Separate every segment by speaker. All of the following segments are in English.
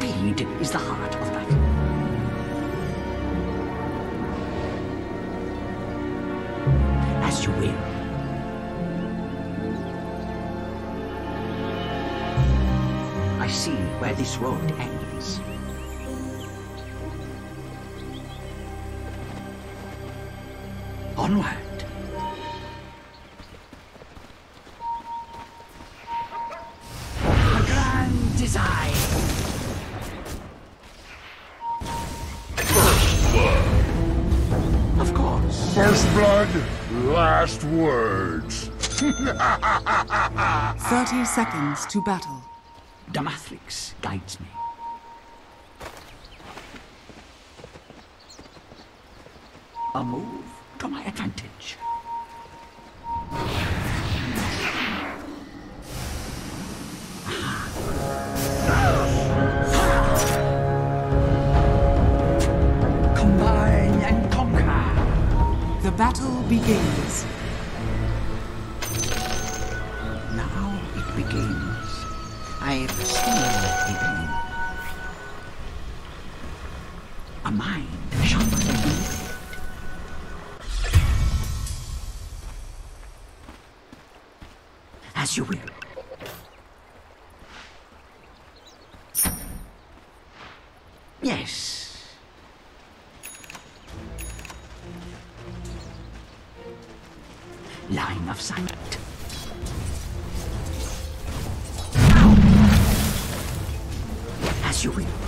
Speaker 1: Speed is the heart of battle. As you will. I see where this road ends. Onward.
Speaker 2: Words.
Speaker 3: 30 seconds to battle.
Speaker 1: Damathrix guides me. A move to my advantage. Combine and conquer.
Speaker 3: The battle begins.
Speaker 1: Line of sight. As you will.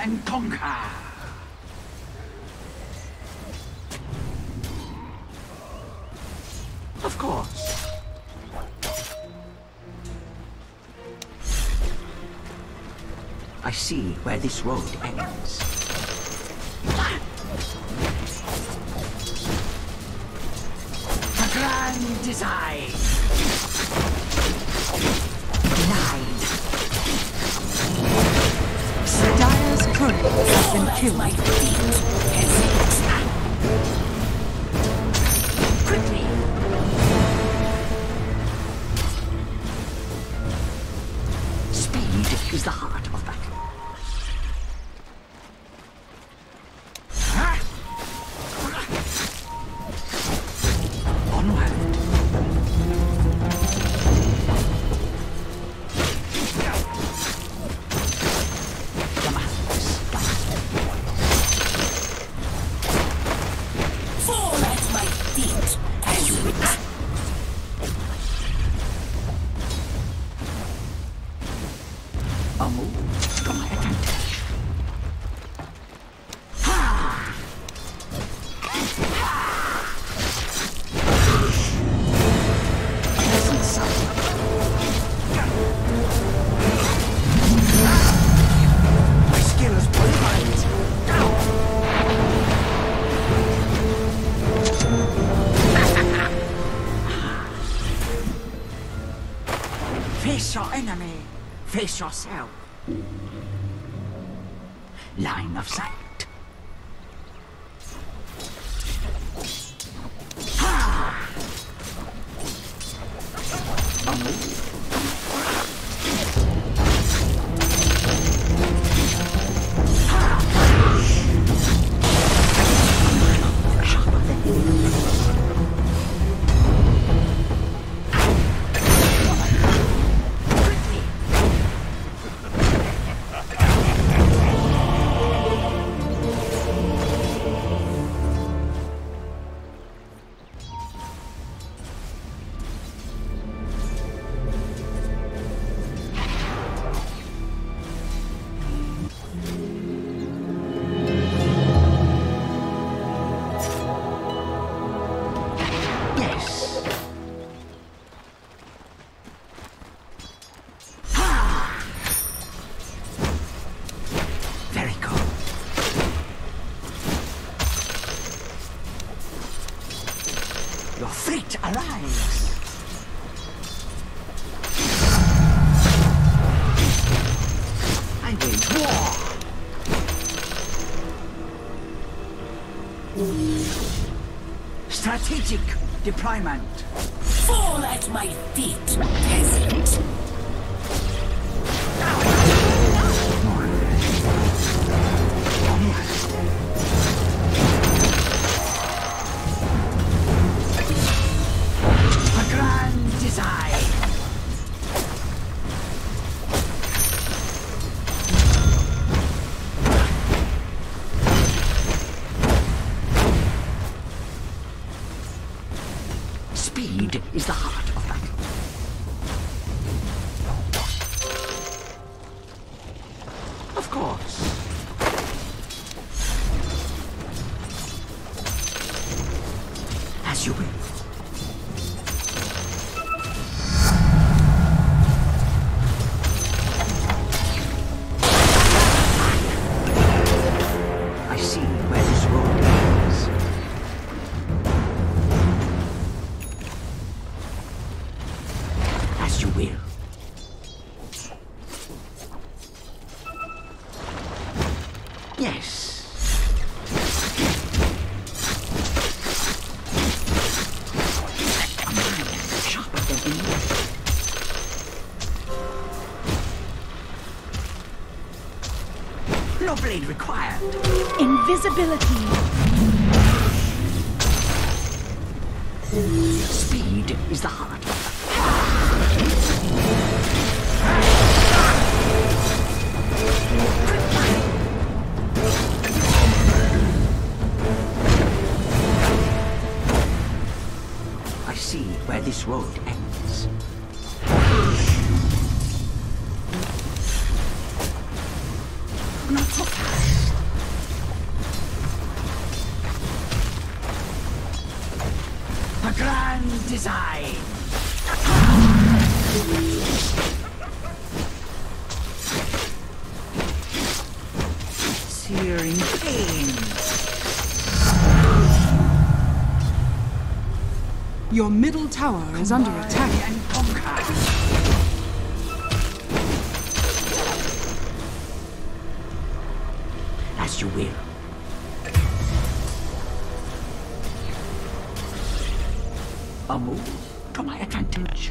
Speaker 1: And conquer. Of course. I see where this road ends.
Speaker 3: Has been killed.
Speaker 1: Yourself. Strategic deployment.
Speaker 4: Fall at my feet, peasant.
Speaker 1: stupid.
Speaker 5: Invisibility.
Speaker 1: Speed is the heart. I see where this road
Speaker 3: tower is under attack.
Speaker 1: As you will. A move to my advantage.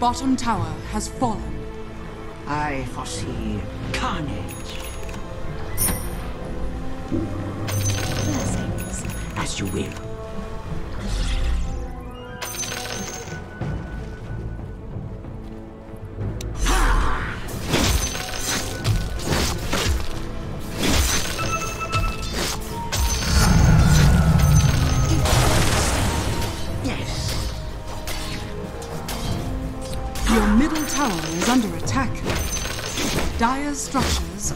Speaker 3: Bottom tower has fallen.
Speaker 1: I foresee carnage.
Speaker 5: Blessings.
Speaker 1: As you will.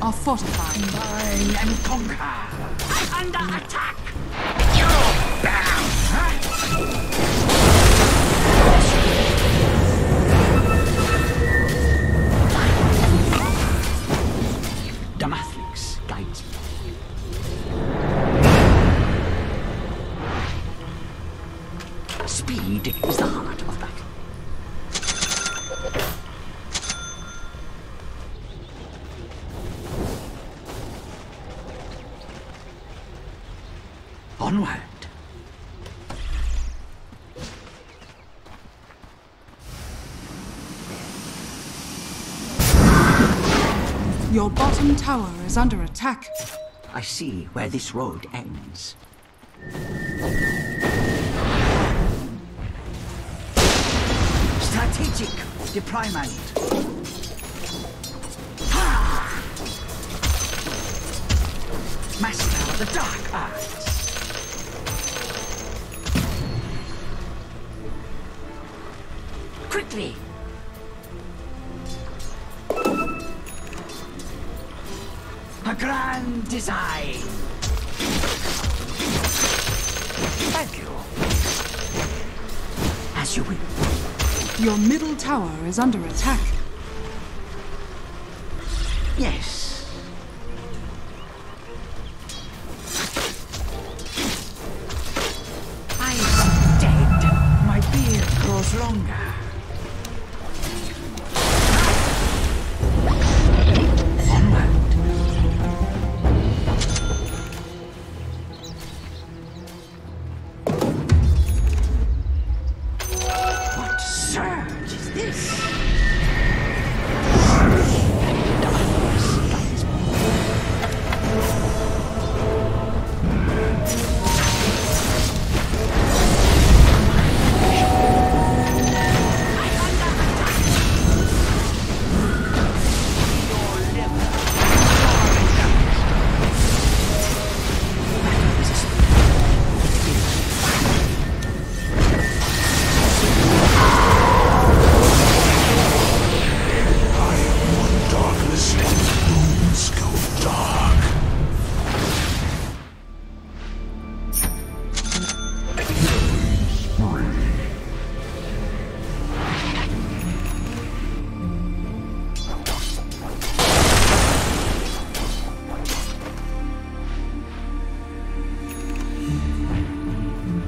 Speaker 3: Are fortified.
Speaker 1: Combine and conquer. Under attack. Guides. Speed is the heart of battle. Onward.
Speaker 3: Your bottom tower is under attack.
Speaker 1: I see where this road ends. Strategic deployment. Master of the Dark Arts. Quickly! A grand design. Thank you. As you will.
Speaker 3: Your middle tower is under attack.
Speaker 1: Yes.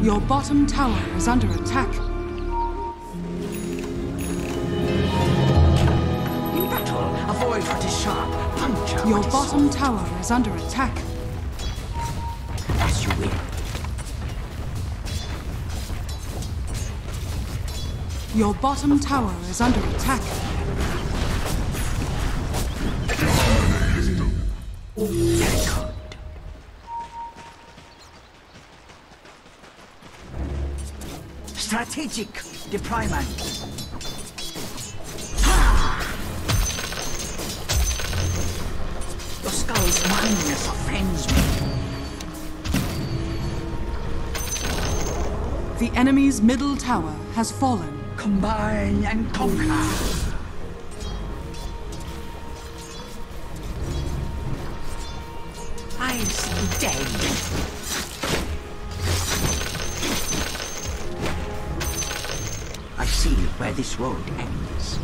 Speaker 3: Your bottom tower is under attack.
Speaker 1: In battle, avoid what is sharp, puncture
Speaker 3: Your
Speaker 1: is
Speaker 3: bottom
Speaker 1: soft,
Speaker 3: tower is under attack.
Speaker 1: as you will.
Speaker 3: Your bottom tower is under attack.
Speaker 1: Strategic deployment. Your skull's oneness offends me.
Speaker 3: The enemy's middle tower has fallen.
Speaker 1: Combine and conquer. Where this road ends.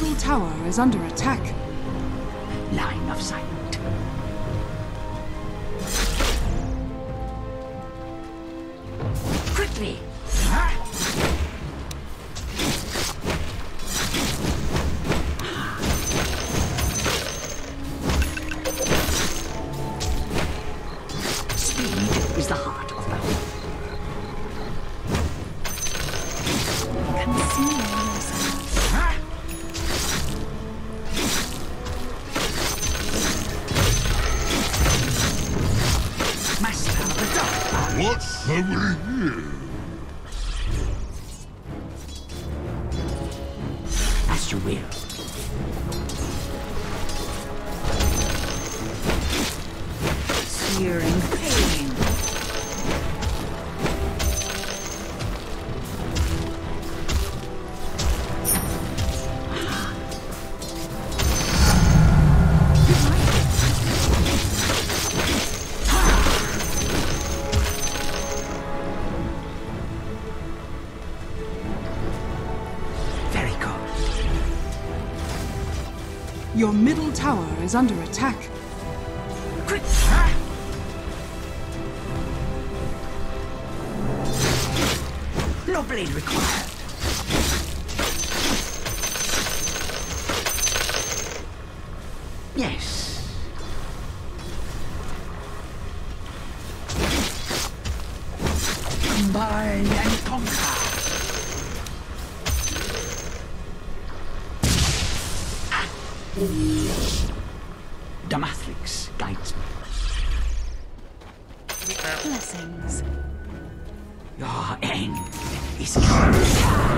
Speaker 3: Middle tower is under attack.
Speaker 1: Line of sight. Quickly! Searing pain. Very good.
Speaker 3: Your middle tower is under attack.
Speaker 1: And conquer. Damathrix guides me.
Speaker 5: Blessings.
Speaker 1: Your end is coming.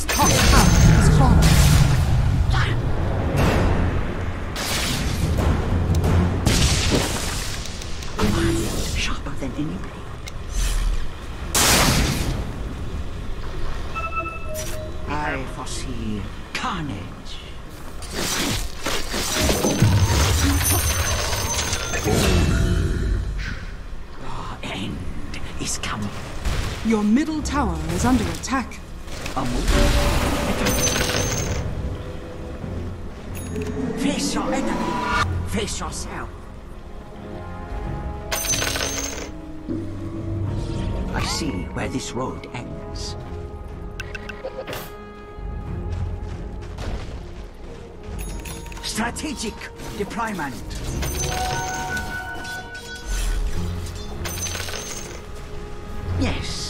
Speaker 3: Enemy's top tower has fallen.
Speaker 1: Sharper than any blade. I foresee carnage. Your end is coming.
Speaker 3: Your middle tower is under attack.
Speaker 1: A. Face your enemy. Face yourself. I see where this road ends. Strategic deployment. Yes.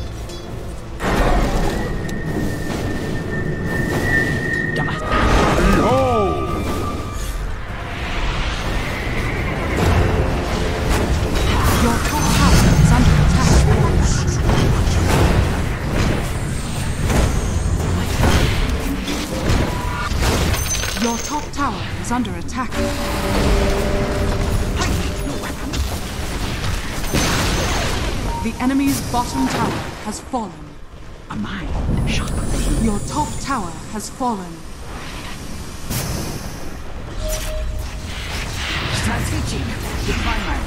Speaker 3: Bottom tower has fallen.
Speaker 1: A sharper
Speaker 3: Your top tower has fallen.
Speaker 1: strategic deployment.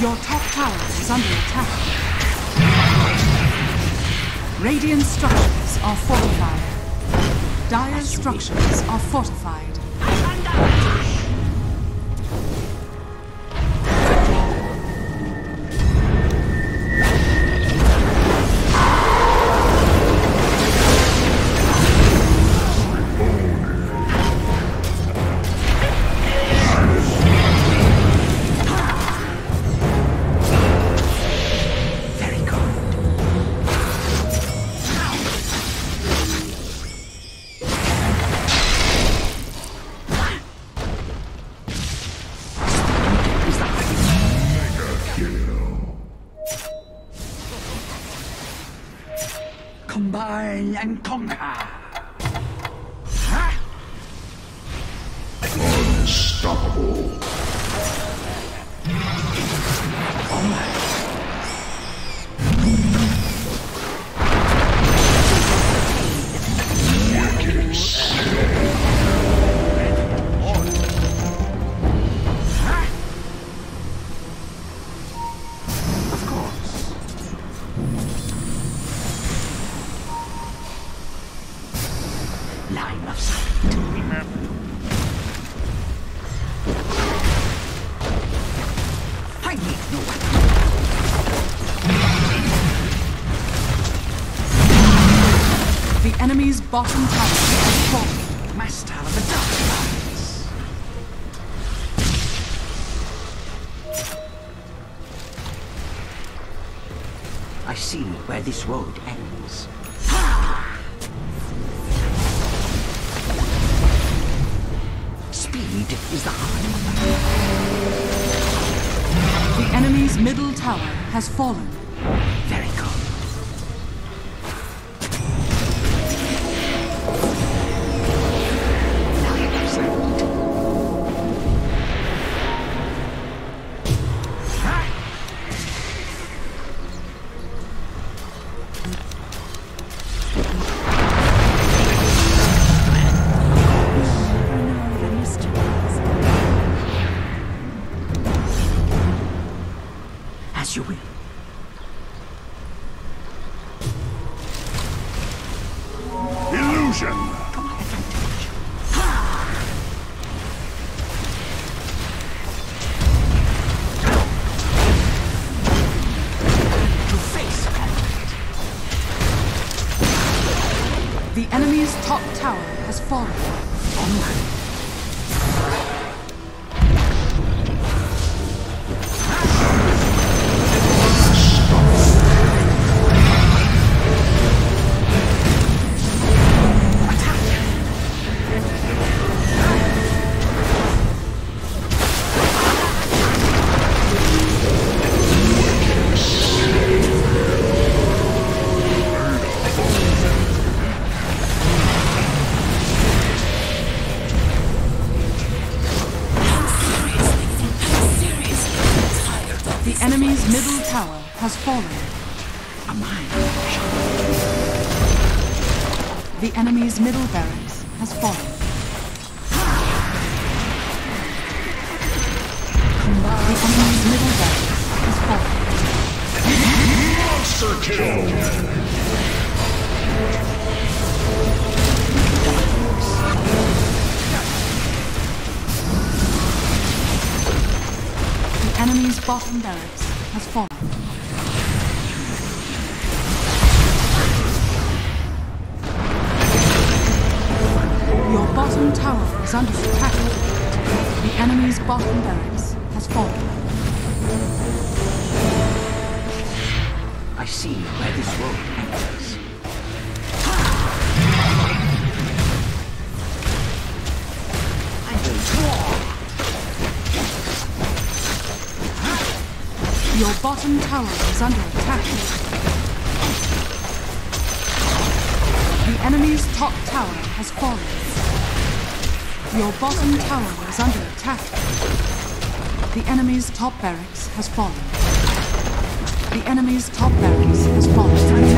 Speaker 3: Your top tower is under attack. Radiant structures are fortified. Dire structures are fortified.
Speaker 1: Combine and conquer.
Speaker 3: Enemy's bottom tower has fallen.
Speaker 1: Master of the Dark. I see where this road ends. Speed is the heart of
Speaker 3: The enemy's middle tower has fallen. Enemy's middle barracks has fallen. The enemy's middle barracks has fallen.
Speaker 2: Monster kill.
Speaker 3: The enemy's bottom barracks has fallen. Tower is under attack. The enemy's bottom barracks has fallen.
Speaker 1: I see where this road ends. I wage war.
Speaker 3: Your bottom tower is under attack. The enemy's top tower has fallen. Your bottom tower is under attack. The enemy's top barracks has fallen. The enemy's top barracks has fallen.